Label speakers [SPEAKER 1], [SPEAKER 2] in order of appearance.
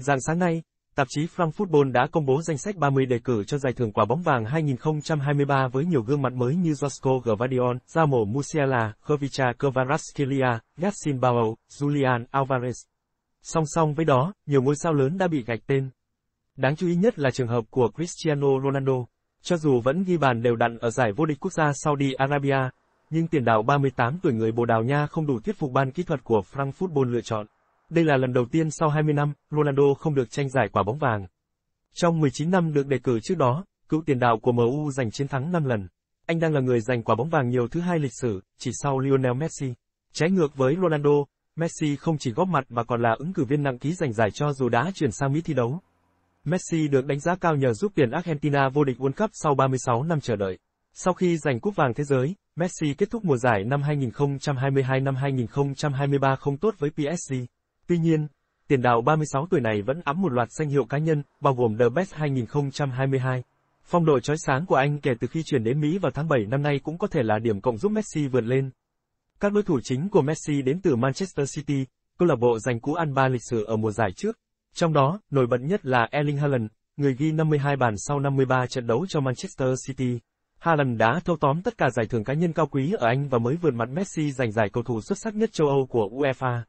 [SPEAKER 1] Dạng sáng nay, tạp chí Frank Football đã công bố danh sách 30 đề cử cho giải thưởng quả bóng vàng 2023 với nhiều gương mặt mới như Josko Gvardiol, Ramo Musiala, Khvicha Kvaratskhelia, Yassin Bao, Julian Alvarez. Song song với đó, nhiều ngôi sao lớn đã bị gạch tên. Đáng chú ý nhất là trường hợp của Cristiano Ronaldo. Cho dù vẫn ghi bàn đều đặn ở giải vô địch quốc gia Saudi Arabia, nhưng tiền đạo 38 tuổi người Bồ Đào Nha không đủ thuyết phục ban kỹ thuật của Frank Football lựa chọn. Đây là lần đầu tiên sau 20 năm, Ronaldo không được tranh giải quả bóng vàng. Trong 19 năm được đề cử trước đó, cựu tiền đạo của MU giành chiến thắng 5 lần. Anh đang là người giành quả bóng vàng nhiều thứ hai lịch sử, chỉ sau Lionel Messi. Trái ngược với Ronaldo, Messi không chỉ góp mặt mà còn là ứng cử viên nặng ký giành giải cho dù đã chuyển sang Mỹ thi đấu. Messi được đánh giá cao nhờ giúp tiền Argentina vô địch World Cup sau 36 năm chờ đợi. Sau khi giành cúp vàng thế giới, Messi kết thúc mùa giải năm 2022 năm 2023 không tốt với PSG. Tuy nhiên, tiền đạo 36 tuổi này vẫn ấm một loạt danh hiệu cá nhân, bao gồm The Best 2022. Phong độ chói sáng của anh kể từ khi chuyển đến Mỹ vào tháng 7 năm nay cũng có thể là điểm cộng giúp Messi vượt lên. Các đối thủ chính của Messi đến từ Manchester City, câu lạc bộ giành cú ăn ba lịch sử ở mùa giải trước. Trong đó, nổi bật nhất là Erling Haaland, người ghi 52 bàn sau 53 trận đấu cho Manchester City. Haaland đã thâu tóm tất cả giải thưởng cá nhân cao quý ở Anh và mới vượt mặt Messi giành giải cầu thủ xuất sắc nhất châu Âu của UEFA.